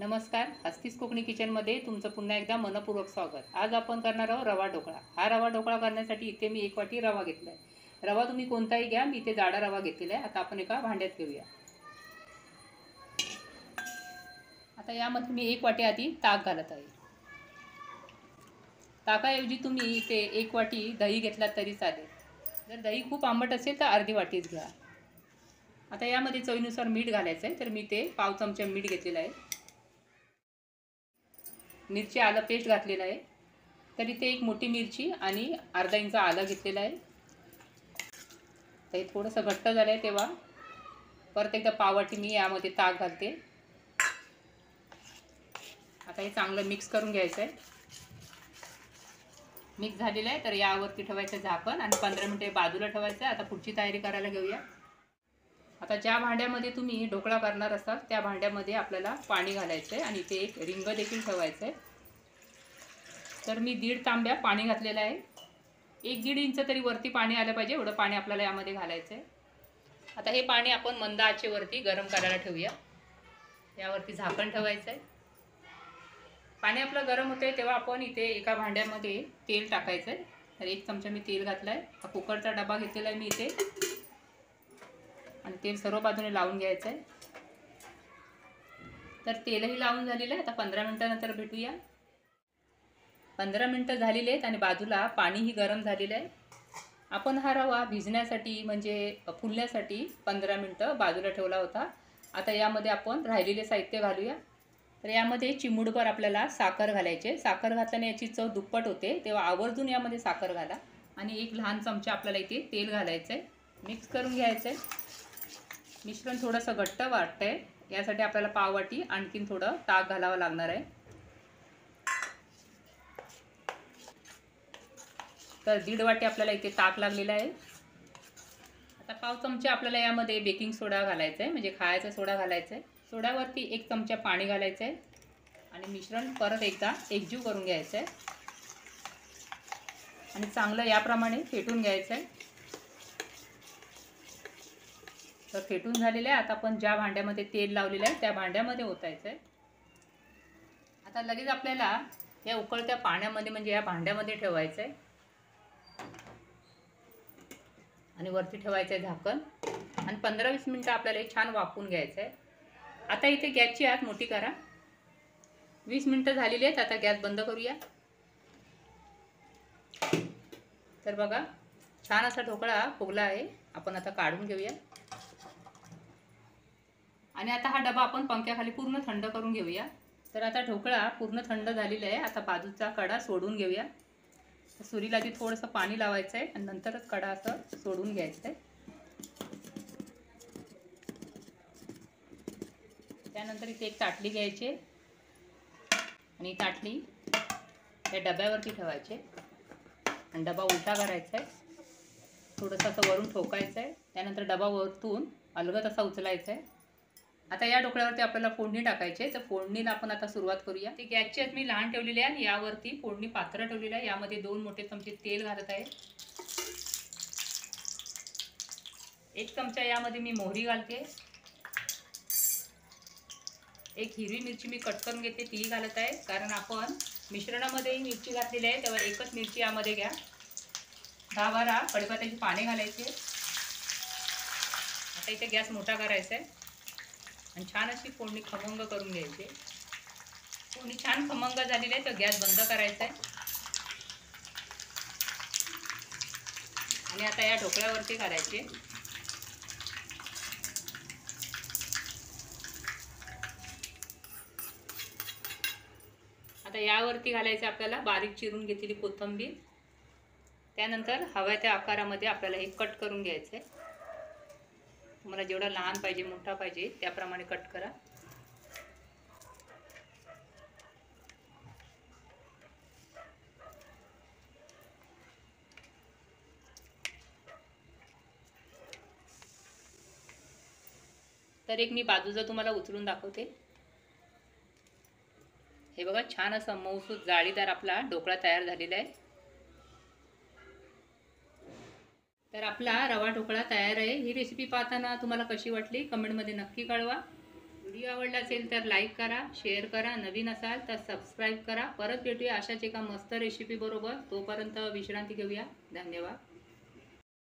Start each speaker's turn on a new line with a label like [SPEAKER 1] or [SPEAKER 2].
[SPEAKER 1] नमस्कार हस्तीस कोकणी किचनमध्ये तुमचं पुन्हा एकदा मनपूर्वक स्वागत. आज आपण करणार आहोत रवा ढोकळा. हा रवा ढोकळा करण्यासाठी इथे मी एक वाटी रवा घेतला आहे रवा तुम्ही कोणताही घ्या मी इथे जाडा रवा घेतलेला आहे. आता आपण एका भांड्यात घेऊया. आता यामध्ये मी एक वाटी आधी ताक घालत आहे. ताकाऐवजी तुम्ही इथे एक वाटी दही घेतलात तरी चालेल. जर दही खूप आंबट असेल तर अर्धी वाटीच घ्या. आता यामध्ये चवीनुसार मीठ घालायचं आहे तर मी ते पाव चमचा मीठ घेतलेलं आहे. मिरची आलं पेस्ट घातलेलं आहे. तर इथे एक मोठी मिरची आणि अर्धा इंच आलं घेतलेलं आहे. तर हे थोडंसं घट्ट झालं आहे तेव्हा. परत एकदा पावटी मी यामध्ये ताक घालते. आता हे चांगलं मिक्स करून घ्यायचं आहे मिक्स झालेलं आहे तर यावरती ठेवायचं झाकण आणि पंधरा मिनटं बाजूला ठेवायचं. आहे आता पुढची तयारी करायला घेऊया. आता ज्या भांड्यामध्ये तुम्ही ढोकळा करणार असाल त्या भांड्यामध्ये आपल्याला पाणी घालायचं आहे आणि इथे एक रिंग देखील ठेवायचं आहे तर मी दीड तांब्या पाणी घातलेलं आहे. एक दीड इंच तरी वरती पाणी आलं पाहिजे एवढं पाणी आपल्याला यामध्ये घालायचं आहे आता हे पाणी आपण मंद आचेवरती गरम करायला ठेवूया. यावरती झाकण ठेवायचं आहे पाणी आपलं गरम होतं आहे तेव्हा आपण इथे एका भांड्यामध्ये तेल टाकायचं आहे तर एक चमचा मी तेल घातलं आहे कुकरचा डबा घेतलेला आहे मी इथे. आणि तेल सर्व बाजूने लावून घ्यायचं आहे तर तेलही लावून झालेलं आहे. आता पंधरा मिनटानंतर भेटूया. पंधरा मिनटं झालेली आहेत आणि बाजूला पाणीही गरम झालेलं आहे. आपण हा रवा भिजण्यासाठी म्हणजे फुलण्यासाठी पंधरा मिनटं बाजूला ठेवला होता. आता यामध्ये आपण राहिलेले साहित्य घालूया. तर यामध्ये चिमूडभर आपल्याला साखर घालायचे साखर घातल्याने याची चव दुप्पट होते. तेव्हा आवर्जून यामध्ये साखर घाला. आणि एक लहान चमचा आपल्याला इथे तेल घालायचं आहे मिक्स करून घ्यायचं आहे मिश्रण थोडंसं घट्ट वाटतं आहे यासाठी आपल्याला पाववाटी आणखीन थोडं ताक घालावं लागणार आहे. तर दीड वाटी आपल्याला इथे ताक लागलेलं आहे. आता पाव चमचे आपल्याला यामध्ये बेकिंग सोडा घालायचा आहे म्हणजे खायचा सोडा घालायचा आहे सोड्यावरती एक चमचा पाणी घालायचं आहे आणि मिश्रण परत एकदा एकजीव करून घ्यायचं आहे आणि चांगलं याप्रमाणे फेटून घ्यायचं आहे तर फेटून झालेलं आहे. आता आपण ज्या भांड्यामध्ये तेल लावलेलं आहे त्या भांड्यामध्ये ओतायचं आहे. आता लगेच आपल्याला या उकळत्या पाण्यामध्ये म्हणजे या भांड्यामध्ये ठेवायचं आहे. आणि वरती ठेवायचं आहे झाकण. आणि पंधरा वीस मिनटं आपल्याला हे छान वापून घ्यायचं आहे. आता इथे गॅसची आत मोठी करा. वीस मिनटं झालेली आहेत. आता गॅस बंद करूया. तर बघा छान असा ढोकळा फुगला आहे. आपण आता काढून घेऊया. आणि आता हा डबा आपण पंख्याखाली पूर्ण थंड करून घेऊया. तर आता ढोकळा पूर्ण थंड झालेला आहे. आता बाजूचा कडा सोडून घेऊया. सुरीला आधी थोडंसं पाणी लावायचं आहे आणि नंतरच कडा असं सोडून घ्यायचं आहे. त्यानंतर इथे एक ताटली घ्यायची आणि ताटली या डब्यावरती ठेवायचे आणि डबा उलटा करायचा आहे. थोडंसं असं वरून ठोकायचं आहे. त्यानंतर डबा वरतून अलगत असा उचलायचा आहे. आता या ढोकळ्यावरती आपल्याला फोडणी टाकायची आहे. तर फोडणीला आपण आता सुरुवात करूया. ती गॅसची मी लहान ठेवलेली आहे आणि यावरती फोडणी पात्र ठेवलेली आहे. यामध्ये दोन मोठे चमचे तेल घालत आहे. एक चमचा यामध्ये मी मोहरी घालते. एक हिरवी मिरची मी कट करून घेते तीही घालत आहे. कारण आपण मिश्रणामध्ये मिरची घातलेली आहे तेव्हा एकच मिरची यामध्ये घ्या. दहा बारा कडीपात्याची पाने घालायचे. आता इथे गॅस मोठा करायचा आहे. आणि छान अशी फोडणी खमंग करून घ्यायची. फोडणी छान खमंग झालेली आहे तर गॅस बंद करायचा आहे. आणि आता या ढोकळ्यावरती घालायचे आता यावरती घालायचं आपल्याला बारीक चिरून घेतलेली कोथिंबीर. त्यानंतर हव्या त्या आकारामध्ये आपल्याला हे कट करून घ्यायचं आहे. तुम्हाला जेवढा लहान पाहिजे मोठा पाहिजे त्याप्रमाणे कट करा. तर एक मी बाजूचं तुम्हाला उचलून दाखवते. हे बघा छान असं मऊसूत जाळीदार आपला ढोकळा तयार झालेला आहे. तर आपला रवा ढोकळा तयार आहे. ही रेसिपी पाहताना तुम्हाला कशी वाटली कमेंटमध्ये नक्की कळवा. व्हिडिओ आवडला असेल तर लाईक करा शेअर करा. नवीन असाल तर सबस्क्राईब करा. परत भेटूया अशाच एका मस्त रेसिपी बरोबर. तोपर्यंत विश्रांती घेऊया. धन्यवाद.